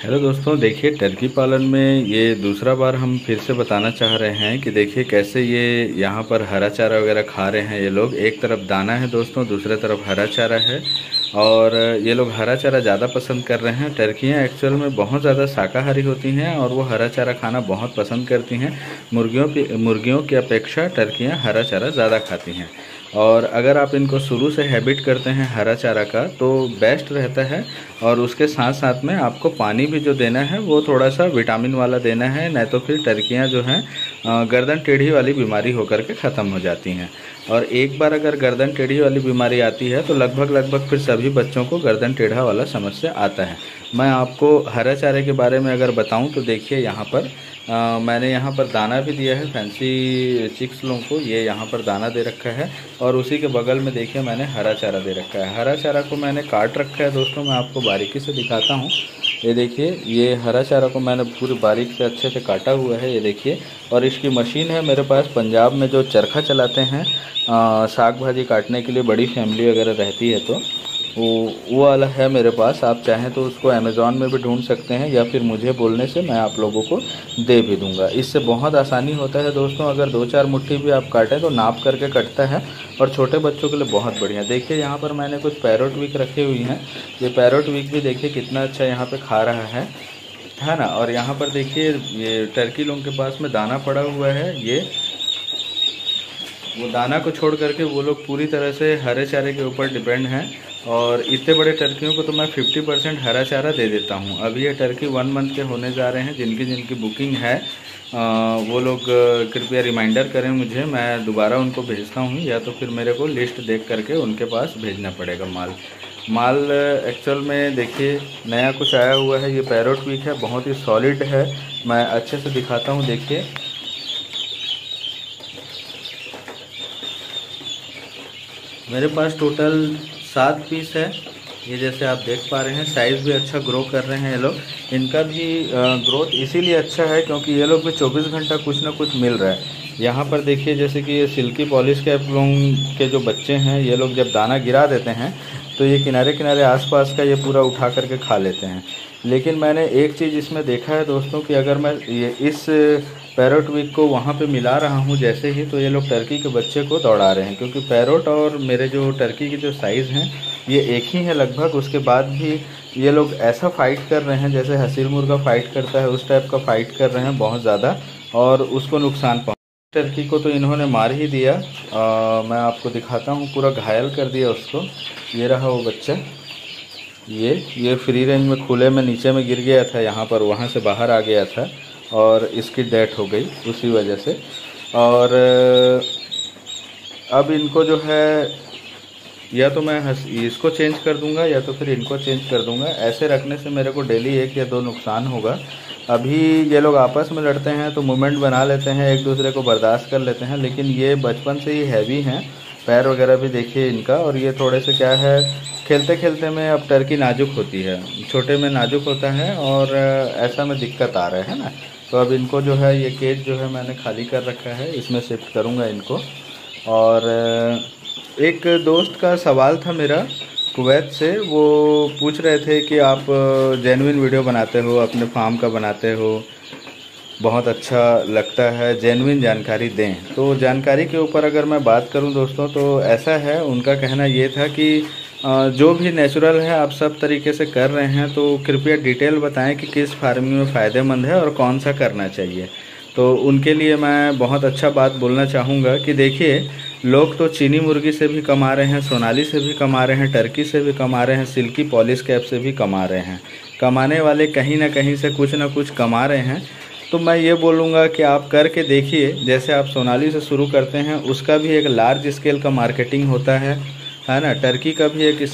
Hello दोस्तों, देखिए, Turkey पालन में ये दूसरा बार हम फिर से बताना चाह रहे हैं कि देखिए कैसे ये यहाँ पर हरा चारा वगैरह खा रहे हैं ये लोग। एक तरफ़ दाना है दोस्तों, दूसरे तरफ़ हरा चारा है। और ये लोग हरा चारा ज़्यादा पसंद कर रहे हैं। टर्कियाँ एक्चुअल में बहुत ज़्यादा शाकाहारी होती हैं और वो हरा चारा खाना बहुत पसंद करती हैं। मुर्गियों मुर्गियों की अपेक्षा टर्कियाँ हरा चारा ज़्यादा खाती हैं। और अगर आप इनको शुरू से हैबिट करते हैं हरा चारा का तो बेस्ट रहता है और उसके साथ साथ में आपको पानी भी जो देना है, वो थोड़ा सा विटामिन वाला देना है, नहीं तो फिर टर्कियाँ जो हैं गर्दन टेढ़ी वाली बीमारी होकर के ख़त्म हो जाती हैं। और एक बार अगर गर्दन टेढ़ी वाली बीमारी आती है तो लगभग लगभग फिर सभी बच्चों को गर्दन टेढ़ा वाला समस्या आता है। मैं आपको हरा चारे के बारे में अगर बताऊँ तो देखिए यहाँ पर आ, मैंने यहाँ पर दाना भी दिया है फैंसी चिक्स लोगों को ये यहाँ पर दाना दे रखा है और उसी के बगल में देखिए मैंने हरा चारा दे रखा है। हरा चारा को मैंने काट रखा है दोस्तों मैं आपको बारीकी से दिखाता हूँ। ये देखिए ये हरा चारा को मैंने पूरी बारीक से अच्छे से काटा हुआ है ये देखिए। और इसकी मशीन है मेरे पास पंजाब में जो चरखा चलाते हैं साग भाजी काटने के लिए बड़ी फैमिली वगैरह रहती है तो। वो वो वाला है मेरे पास। आप चाहें तो उसको अमेज़ोन में भी ढूंढ सकते हैं या फिर मुझे बोलने से मैं आप लोगों को दे भी दूँगा। इससे बहुत आसानी होता है दोस्तों, अगर दो चार मुट्ठी भी आप काटें तो नाप करके कटता है और छोटे बच्चों के लिए बहुत बढ़िया। देखिए, यहाँ पर मैंने कुछ पैरोट वीक रखे हुई हैं। ये पैरोट वीक भी देखिए कितना अच्छा यहाँ पर खा रहा है है ना? और यहाँ पर देखिए, ये टर्की लोगों के पास में दाना पड़ा हुआ है। ये, वो दाना को छोड़ करके वो लोग पूरी तरह से हरे चारे के ऊपर डिपेंड हैं। और इतने बड़े टर्कियों को तो मैं 50 परसेंट हरा चारा दे देता हूँ। अभी ये टर्की वन मंथ के होने जा रहे हैं जिनकी जिनकी बुकिंग है आ, वो लोग कृपया रिमाइंडर करें मुझे मैं दोबारा उनको भेजता हूँ या तो फिर मेरे को लिस्ट देख करके उनके पास भेजना पड़ेगा माल। माल एक्चुअल में देखिए नया कुछ आया हुआ है ये पैरोट वीक है बहुत ही सॉलिड है। मैं अच्छे से दिखाता हूँ देखिए। मेरे पास टोटल सात पीस है। ये जैसे आप देख पा रहे हैं साइज़ भी अच्छा ग्रो कर रहे हैं ये लोग। इनका भी ग्रोथ इसीलिए अच्छा है क्योंकि ये लोग भी 24 घंटा कुछ ना कुछ मिल रहा है। यहाँ पर देखिए, जैसे कि ये सिल्की पॉलिश कैप लोग के जो बच्चे हैं, ये लोग जब दाना गिरा देते हैं तो ये किनारे किनारे आसपास का ये पूरा उठा करके खा लेते हैं। लेकिन मैंने एक चीज़ इसमें देखा है दोस्तों कि अगर मैं ये इस पैरोट वीक को वहाँ पे मिला रहा हूँ जैसे ही तो ये लोग टर्की के बच्चे को दौड़ा रहे हैं। क्योंकि पैरोट और मेरे जो टर्की के जो साइज़ हैं ये एक ही है लगभग। उसके बाद भी ये लोग ऐसा फाइट कर रहे हैं जैसे हसीर मुर्गा फाइट करता है उस टाइप का फाइट कर रहे हैं बहुत ज़्यादा और उसको नुकसान पहुँच टर्की को तो इन्होंने मार ही दिया। आ, मैं आपको दिखाता हूँ पूरा घायल कर दिया उसको। ये रहा वो बच्चा। ये ये फ्री रेंज में खुले में नीचे में गिर गया था, यहाँ पर वहाँ से बाहर आ गया था और इसकी डेथ हो गई उसी वजह से। और, अब इनको जो है, या तो मैं इसको चेंज कर दूँगा या तो फिर इनको चेंज कर दूँगा। ऐसे रखने से मेरे को डेली एक या दो नुकसान होगा। अभी ये लोग आपस में लड़ते हैं तो मूवमेंट बना लेते हैं, एक दूसरे को बर्दाश्त कर लेते हैं, लेकिन ये बचपन से ही हैवी हैं। पैर वगैरह भी देखिए इनका, और ये थोड़े से क्या है खेलते खेलते में अब टर्की नाजुक होती है। छोटे में नाजुक होता है, और ऐसा में दिक्कत आ रहा है ना? तो अब इनको जो है, ये केज जो है मैंने खाली कर रखा है, इसमें शिफ्ट करूँगा इनको। और एक दोस्त का सवाल था मेरा कुवैत से, वो पूछ रहे थे कि आप जेनविन वीडियो बनाते हो, अपने फार्म का बनाते हो बहुत अच्छा लगता है जेनविन जानकारी दें। तो जानकारी के ऊपर अगर मैं बात करूँ दोस्तों तो ऐसा है, उनका कहना ये था कि जो भी नेचुरल है, आप सब तरीके से कर रहे हैं तो कृपया डिटेल बताएँ कि किस फ़ार्मिंग में फ़ायदेमंद है और कौन सा करना चाहिए। तो उनके लिए मैं बहुत अच्छा बात बोलना चाहूँगा कि देखिए, लोग तो चीनी मुर्गी से भी कमा रहे हैं, सोनाली से भी कमा रहे हैं, टर्की से भी कमा रहे हैं, सिल्की पॉलिश कैप से भी कमा रहे हैं। कमाने वाले कहीं ना कहीं से कुछ ना कुछ कमा रहे हैं। तो मैं ये बोलूँगा कि आप करके देखिए, जैसे आप सोनाली से शुरू करते हैं, उसका भी एक लार्ज स्केल का मार्केटिंग होता है है ना? टर्की का भी एक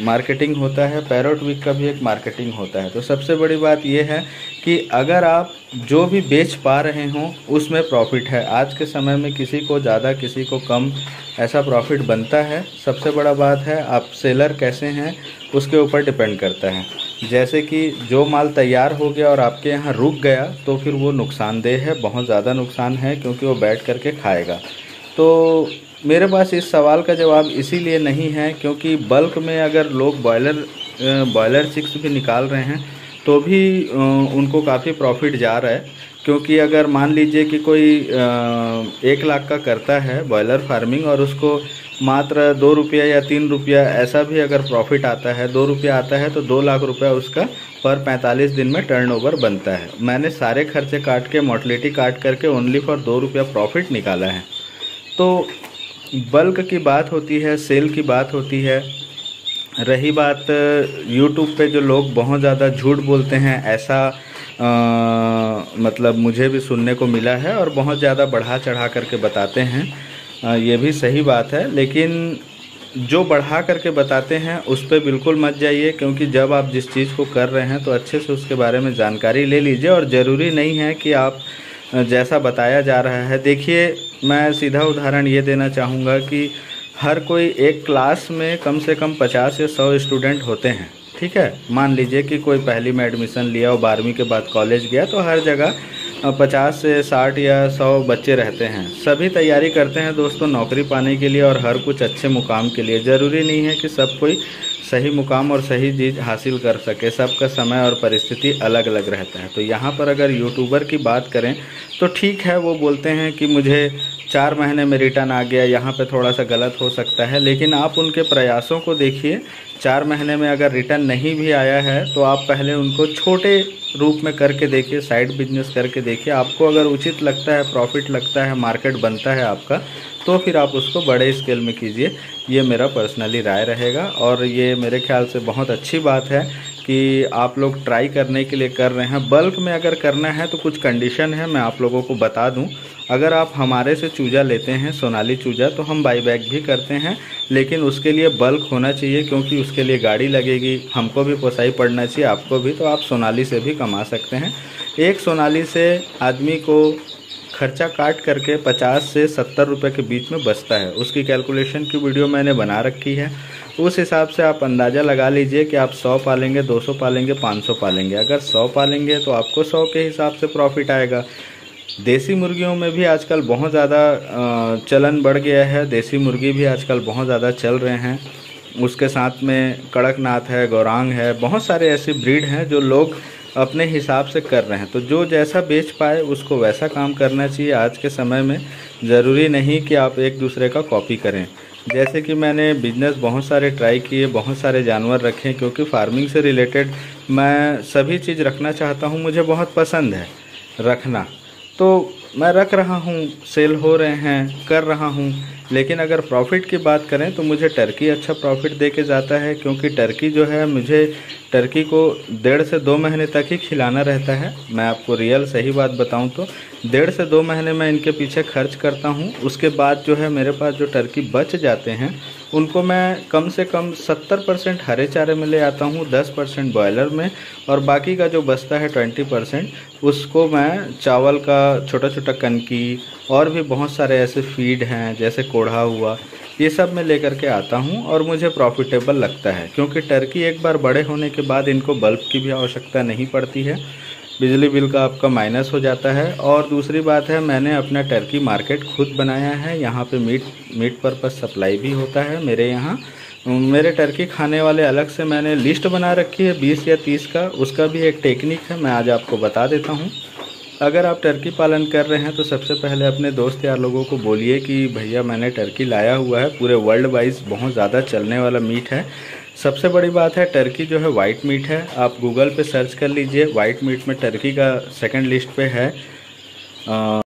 मार्केटिंग होता है पैरोट वीक का भी एक मार्केटिंग होता है। तो सबसे बड़ी बात यह है कि अगर आप जो भी बेच पा रहे हों, उसमें प्रॉफिट है। आज के समय में किसी को ज़्यादा, किसी को कम ऐसा प्रॉफिट बनता है। सबसे बड़ा बात है, आप सेलर कैसे हैं, उसके ऊपर डिपेंड करता है। जैसे कि जो माल तैयार हो गया और आपके यहाँ रुक गया तो फिर वो नुकसानदेह है, बहुत ज़्यादा नुकसान है, क्योंकि वो बैठ करके खाएगा। तो मेरे पास इस सवाल का जवाब इसीलिए नहीं है, क्योंकि बल्क में अगर लोग बॉयलर बॉयलर चिक्स भी निकाल रहे हैं तो भी उनको काफ़ी प्रॉफिट जा रहा है। क्योंकि अगर मान लीजिए कि कोई एक लाख का करता है बॉयलर फ़ार्मिंग और उसको मात्र दो रुपया या तीन रुपया ऐसा भी अगर प्रॉफिट आता है, दो रुपया आता है तो दो लाख रुपया उसका पर 45 दिन में टर्नओवर बनता है। मैंने सारे खर्चे काट के मोटलिटी काट करके ओनली फॉर दो रुपया प्रॉफिट निकाला है। तो बल्क की बात होती है सेल की बात होती है रही बात यूट्यूब पे जो लोग बहुत ज़्यादा झूठ बोलते हैं ऐसा आ, मतलब मुझे भी सुनने को मिला है और बहुत ज़्यादा बढ़ा चढ़ा करके बताते हैं। आ, ये भी सही बात है लेकिन जो बढ़ा करके बताते हैं उस पर बिल्कुल मत जाइए क्योंकि जब आप जिस चीज़ को कर रहे हैं तो अच्छे से उसके बारे में जानकारी ले लीजिए और ज़रूरी नहीं है कि आप जैसा बताया जा रहा है। देखिए मैं सीधा उदाहरण ये देना चाहूँगा कि हर कोई एक क्लास में कम से कम पचास या सौ स्टूडेंट होते हैं, ठीक है? मान लीजिए कि कोई पहली में एडमिशन लिया और बारहवीं के बाद कॉलेज गया तो हर जगह पचास से साठ या सौ बच्चे रहते हैं। सभी तैयारी करते हैं दोस्तों नौकरी पाने के लिए और हर कुछ अच्छे मुकाम के लिए। ज़रूरी नहीं है कि सब कोई सही मुकाम और सही चीज़ हासिल कर सके, सबका समय और परिस्थिति अलग अलग रहता है। तो यहाँ पर अगर यूट्यूबर की बात करें तो ठीक है, वो बोलते हैं कि मुझे चार महीने में रिटर्न आ गया, यहाँ पे थोड़ा सा गलत हो सकता है, लेकिन आप उनके प्रयासों को देखिए चार महीने में अगर रिटर्न नहीं भी आया है तो आप पहले उनको छोटे रूप में करके देखिए साइड बिज़नेस करके देखिए। आपको अगर उचित लगता है प्रॉफिट लगता है मार्केट बनता है आपका तो फिर आप उसको बड़े स्केल में कीजिए। ये मेरा पर्सनली राय रहेगा और ये मेरे ख्याल से बहुत अच्छी बात है। कि आप लोग ट्राई करने के लिए कर रहे हैं। बल्क में अगर करना है तो कुछ कंडीशन है, मैं आप लोगों को बता दूँ। अगर आप हमारे से चूजा लेते हैं, सोनाली चूजा तो हम बाई बैक भी करते हैं, लेकिन उसके लिए बल्क होना चाहिए क्योंकि उसके लिए गाड़ी लगेगी, हमको भी पोसाई पड़ना चाहिए, आपको भी तो आप सोनाली से भी कमा सकते हैं। एक सोनाली से आदमी को खर्चा काट करके 50 से 70 रुपए के बीच में बचता है। उसकी कैलकुलेशन की वीडियो मैंने बना रखी है। उस हिसाब से आप अंदाज़ा लगा लीजिए कि आप 100 पालेंगे 200 पालेंगे 500 पालेंगे। अगर 100 पालेंगे तो आपको 100 के हिसाब से प्रॉफिट आएगा। देसी मुर्गियों में भी आजकल बहुत ज़्यादा चलन बढ़ गया है। देसी मुर्गी भी आजकल बहुत ज़्यादा चल रहे हैं। उसके साथ में कड़कनाथ है, गौरांग है, बहुत सारे ऐसे ब्रीड हैं जो लोग अपने हिसाब से कर रहे हैं। तो जो जैसा बेच पाए, उसको वैसा काम करना चाहिए। आज के समय में ज़रूरी नहीं कि आप एक दूसरे का कॉपी करें। जैसे कि मैंने बिज़नेस बहुत सारे ट्राई किए, बहुत सारे जानवर रखे, क्योंकि फ़ार्मिंग से रिलेटेड मैं सभी चीज़ रखना चाहता हूँ, मुझे बहुत पसंद है रखना। तो मैं रख रहा हूँ सेल हो रहे हैं, कर रहा हूँ। लेकिन अगर प्रॉफिट की बात करें तो मुझे टर्की अच्छा प्रॉफिट दे के जाता है, क्योंकि टर्की जो है, मुझे टर्की को डेढ़ से दो महीने तक ही खिलाना रहता है। मैं आपको रियल सही बात बताऊँ तो डेढ़ से दो महीने मैं इनके पीछे खर्च करता हूँ। उसके बाद जो है, मेरे पास जो टर्की बच जाते हैं उनको मैं कम से कम सत्तर परसेंट हरे चारे में ले आता हूँ, दस परसेंट बॉयलर में, और बाकी का जो बचता है ट्वेंटी परसेंट, उसको मैं चावल का छोटा छोटा कनकी, और भी बहुत सारे ऐसे फ़ीड हैं, जैसे कोढ़ा हुआ, ये सब मैं लेकर के आता हूँ, और मुझे प्रॉफिटेबल लगता है, क्योंकि टर्की एक बार बड़े होने के बाद इनको बल्ब की भी आवश्यकता नहीं पड़ती है। बिजली बिल का आपका माइनस हो जाता है और दूसरी बात है, मैंने अपना टर्की मार्केट खुद बनाया है। यहाँ पे मीट मीट पर्पज़ सप्लाई भी होता है मेरे यहाँ। मेरे टर्की खाने वाले अलग से मैंने लिस्ट बना रखी है बीस या तीस का। उसका भी एक टेक्निक है, मैं आज आपको बता देता हूँ। अगर आप टर्की पालन कर रहे हैं तो सबसे पहले अपने दोस्त यार लोगों को बोलिए कि, भैया, मैंने टर्की लाया हुआ है। पूरे वर्ल्ड वाइज बहुत ज़्यादा चलने वाला मीट है। सबसे बड़ी बात है टर्की जो है वाइट मीट है। आप गूगल पे सर्च कर लीजिए वाइट मीट में टर्की का सेकंड लिस्ट पे है। आ,